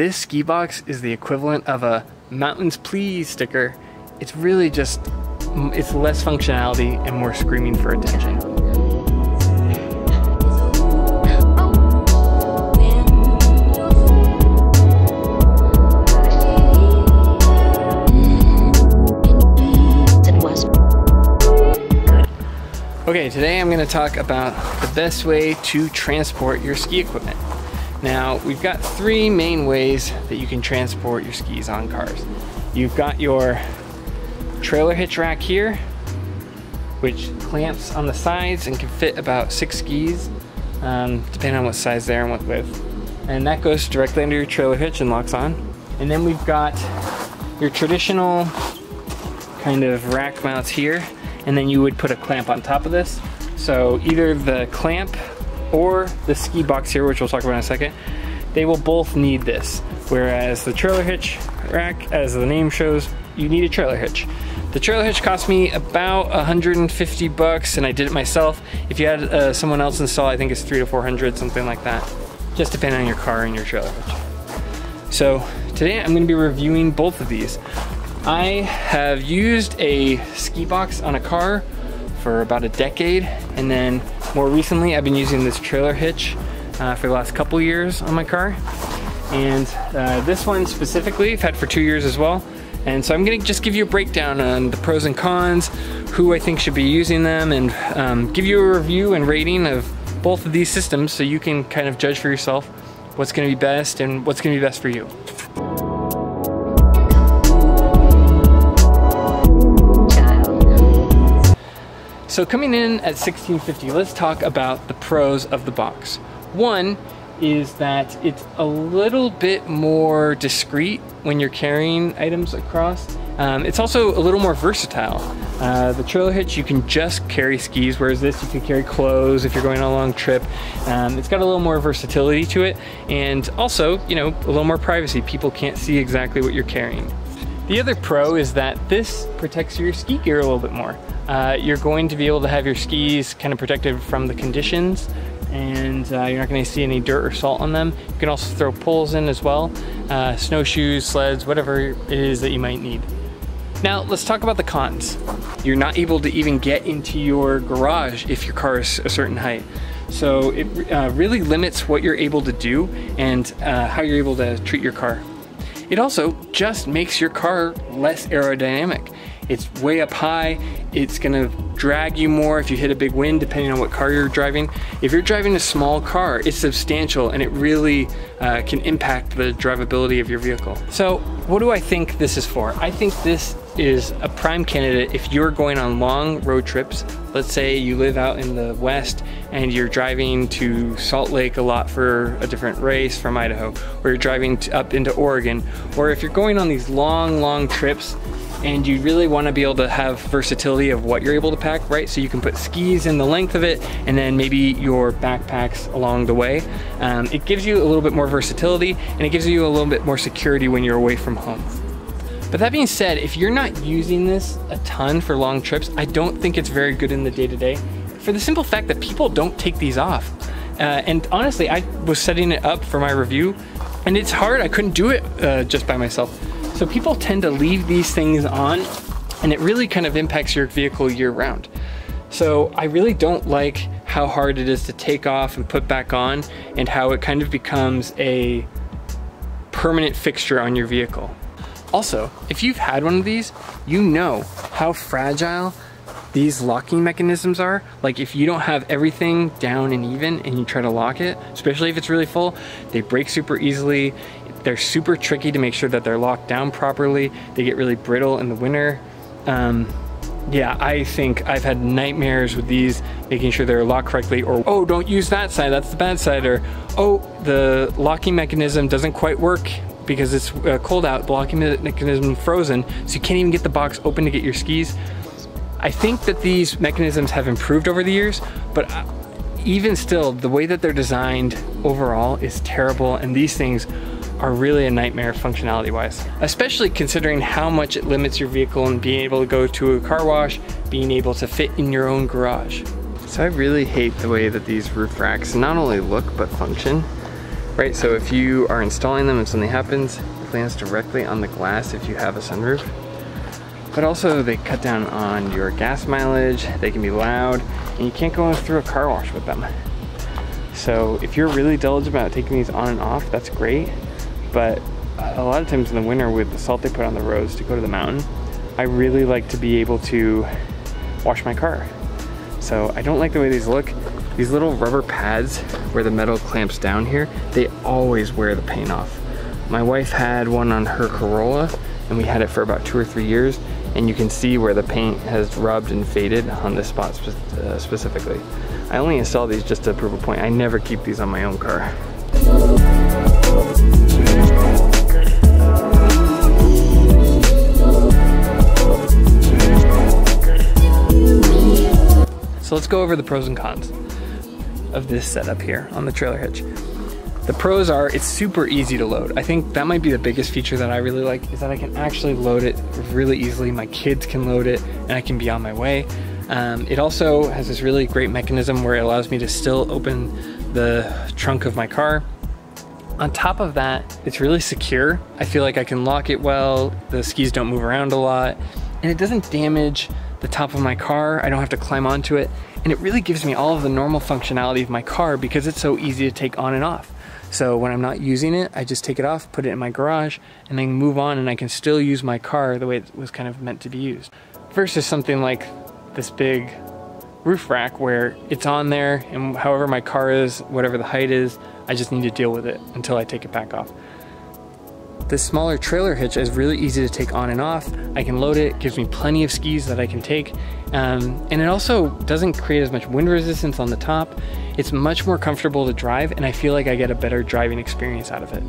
this ski box is the equivalent of a mountains please sticker. It's really just, it's less functionality and more screaming for attention. Okay, today I'm gonna talk about the best way to transport your ski equipment. Now, we've got three main ways that you can transport your skis on cars. You've got your trailer hitch rack here, which clamps on the sides and can fit about six skis, um, depending on what size they are and what width. And that goes directly under your trailer hitch and locks on. And then we've got your traditional kind of rack mounts here and then you would put a clamp on top of this. So either the clamp or the ski box here, which we'll talk about in a second, they will both need this. Whereas the trailer hitch rack, as the name shows, you need a trailer hitch. The trailer hitch cost me about 150 bucks and I did it myself. If you had uh, someone else install, I think it's three to 400, something like that. Just depending on your car and your trailer hitch. So today I'm gonna be reviewing both of these. I have used a ski box on a car for about a decade and then more recently I've been using this trailer hitch uh, for the last couple years on my car and uh, this one specifically I've had for two years as well and so I'm gonna just give you a breakdown on the pros and cons who I think should be using them and um, give you a review and rating of both of these systems so you can kind of judge for yourself what's gonna be best and what's gonna be best for you. So coming in at 1650, let's talk about the pros of the box. One is that it's a little bit more discreet when you're carrying items across. Um, it's also a little more versatile. Uh, the trailer hitch, you can just carry skis, whereas this, you can carry clothes if you're going on a long trip. Um, it's got a little more versatility to it, and also, you know, a little more privacy. People can't see exactly what you're carrying. The other pro is that this protects your ski gear a little bit more. Uh, you're going to be able to have your skis kind of protected from the conditions and uh, you're not going to see any dirt or salt on them. You can also throw poles in as well, uh, snowshoes, sleds, whatever it is that you might need. Now let's talk about the cons. You're not able to even get into your garage if your car is a certain height. So it uh, really limits what you're able to do and uh, how you're able to treat your car. It also just makes your car less aerodynamic. It's way up high. It's gonna drag you more if you hit a big wind, depending on what car you're driving. If you're driving a small car, it's substantial and it really uh, can impact the drivability of your vehicle. So what do I think this is for? I think this is a prime candidate if you're going on long road trips. Let's say you live out in the West and you're driving to Salt Lake a lot for a different race from Idaho, or you're driving up into Oregon, or if you're going on these long, long trips and you really want to be able to have versatility of what you're able to pack, right? So you can put skis in the length of it and then maybe your backpacks along the way. Um, it gives you a little bit more versatility and it gives you a little bit more security when you're away from home. But that being said, if you're not using this a ton for long trips, I don't think it's very good in the day to day for the simple fact that people don't take these off. Uh, and honestly, I was setting it up for my review and it's hard. I couldn't do it uh, just by myself. So people tend to leave these things on and it really kind of impacts your vehicle year round. So I really don't like how hard it is to take off and put back on and how it kind of becomes a permanent fixture on your vehicle. Also, if you've had one of these, you know how fragile these locking mechanisms are. Like if you don't have everything down and even and you try to lock it, especially if it's really full, they break super easily. They're super tricky to make sure that they're locked down properly. They get really brittle in the winter. Um, yeah, I think I've had nightmares with these, making sure they're locked correctly, or oh, don't use that side, that's the bad side, or oh, the locking mechanism doesn't quite work because it's uh, cold out, the locking mechanism frozen, so you can't even get the box open to get your skis. I think that these mechanisms have improved over the years, but uh, even still, the way that they're designed overall is terrible, and these things are really a nightmare functionality wise, especially considering how much it limits your vehicle and being able to go to a car wash, being able to fit in your own garage. So I really hate the way that these roof racks not only look but function. Right? So if you are installing them and something happens, it lands directly on the glass if you have a sunroof. But also they cut down on your gas mileage, they can be loud, and you can't go through a car wash with them. So if you're really diligent about taking these on and off, that's great. But a lot of times in the winter with the salt they put on the roads to go to the mountain, I really like to be able to wash my car. So I don't like the way these look. These little rubber pads where the metal clamps down here, they always wear the paint off. My wife had one on her Corolla and we had it for about two or three years and you can see where the paint has rubbed and faded on this spot spe uh, specifically. I only install these just to prove a point. I never keep these on my own car. So let's go over the pros and cons of this setup here on the trailer hitch. The pros are it's super easy to load. I think that might be the biggest feature that I really like is that I can actually load it really easily. My kids can load it and I can be on my way. Um, it also has this really great mechanism where it allows me to still open the trunk of my car. On top of that, it's really secure. I feel like I can lock it well, the skis don't move around a lot, and it doesn't damage the top of my car. I don't have to climb onto it. And it really gives me all of the normal functionality of my car because it's so easy to take on and off. So when I'm not using it, I just take it off, put it in my garage, and then move on and I can still use my car the way it was kind of meant to be used. Versus something like this big roof rack where it's on there and however my car is, whatever the height is, I just need to deal with it until I take it back off. This smaller trailer hitch is really easy to take on and off. I can load it, gives me plenty of skis that I can take. Um, and it also doesn't create as much wind resistance on the top. It's much more comfortable to drive and I feel like I get a better driving experience out of it.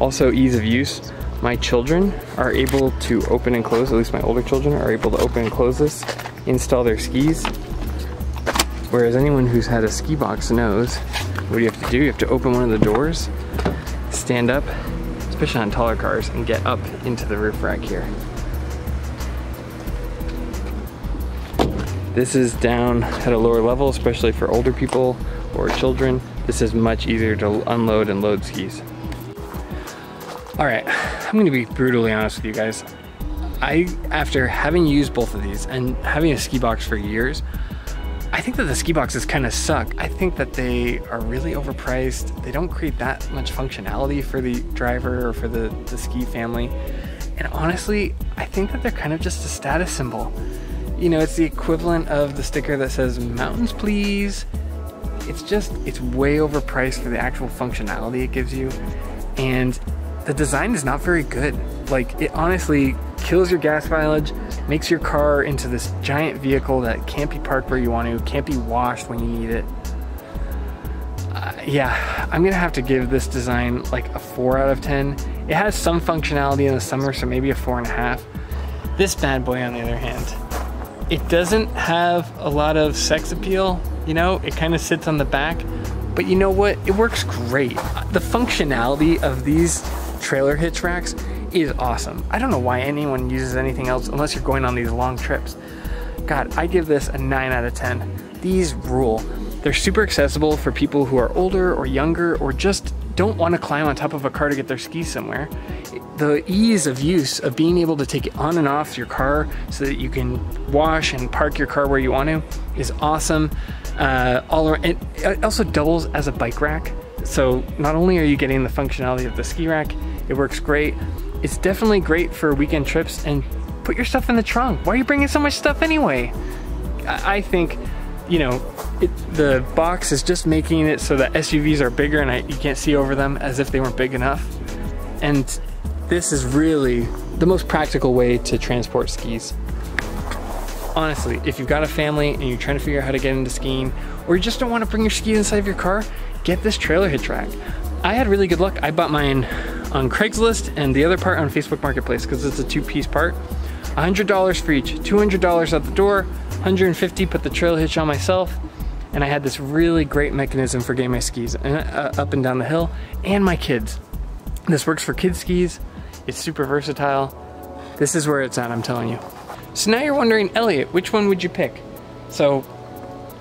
Also ease of use. My children are able to open and close, at least my older children are able to open and close this, install their skis. Whereas anyone who's had a ski box knows what do you have to do? You have to open one of the doors, stand up, especially on taller cars, and get up into the roof rack here. This is down at a lower level, especially for older people or children. This is much easier to unload and load skis. All right, I'm gonna be brutally honest with you guys. I, after having used both of these and having a ski box for years, I think that the ski boxes kind of suck. I think that they are really overpriced. They don't create that much functionality for the driver or for the, the ski family. And honestly, I think that they're kind of just a status symbol. You know, it's the equivalent of the sticker that says mountains please. It's just, it's way overpriced for the actual functionality it gives you. And the design is not very good. Like, it honestly kills your gas mileage, makes your car into this giant vehicle that can't be parked where you want to, can't be washed when you need it. Uh, yeah, I'm gonna have to give this design like a 4 out of 10. It has some functionality in the summer, so maybe a 4.5. This bad boy, on the other hand, it doesn't have a lot of sex appeal, you know? It kind of sits on the back, but you know what? It works great. The functionality of these trailer hitch racks is awesome. I don't know why anyone uses anything else unless you're going on these long trips. God, I give this a 9 out of 10. These rule. They're super accessible for people who are older or younger or just don't want to climb on top of a car to get their skis somewhere. The ease of use of being able to take it on and off your car so that you can wash and park your car where you want to is awesome. Uh, all around, it also doubles as a bike rack. So not only are you getting the functionality of the ski rack, it works great, it's definitely great for weekend trips and put your stuff in the trunk. Why are you bringing so much stuff anyway? I think, you know, it, the box is just making it so that SUVs are bigger and I, you can't see over them as if they weren't big enough. And this is really the most practical way to transport skis. Honestly, if you've got a family and you're trying to figure out how to get into skiing, or you just don't want to bring your skis inside of your car, get this trailer hitch rack. I had really good luck. I bought mine on Craigslist and the other part on Facebook Marketplace because it's a two-piece part. $100 for each, $200 at the door, 150 put the trail hitch on myself, and I had this really great mechanism for getting my skis uh, up and down the hill, and my kids. This works for kids skis, it's super versatile. This is where it's at, I'm telling you. So now you're wondering, Elliot, which one would you pick? So,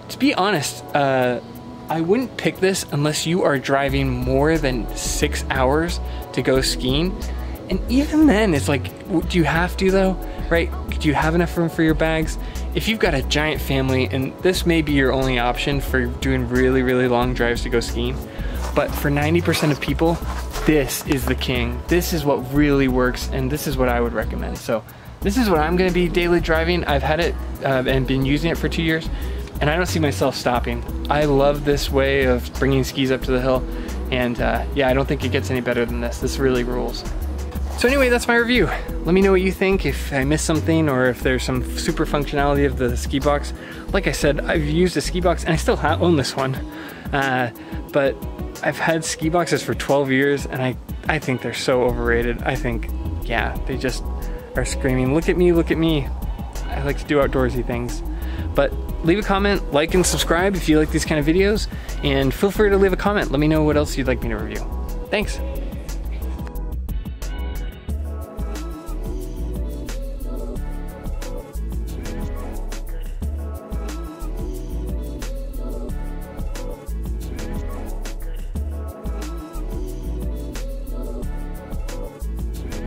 to be honest, uh, I wouldn't pick this unless you are driving more than six hours to go skiing. And even then, it's like, do you have to though? Right? Do you have enough room for your bags? If you've got a giant family and this may be your only option for doing really, really long drives to go skiing, but for 90% of people, this is the king. This is what really works and this is what I would recommend. So this is what I'm gonna be daily driving. I've had it uh, and been using it for two years and I don't see myself stopping. I love this way of bringing skis up to the hill and uh, yeah, I don't think it gets any better than this. This really rules. So anyway, that's my review. Let me know what you think, if I missed something or if there's some super functionality of the ski box. Like I said, I've used a ski box and I still own this one. Uh, but I've had ski boxes for 12 years and I, I think they're so overrated. I think, yeah, they just are screaming, look at me, look at me. I like to do outdoorsy things. But leave a comment, like and subscribe if you like these kind of videos, and feel free to leave a comment. Let me know what else you'd like me to review. Thanks.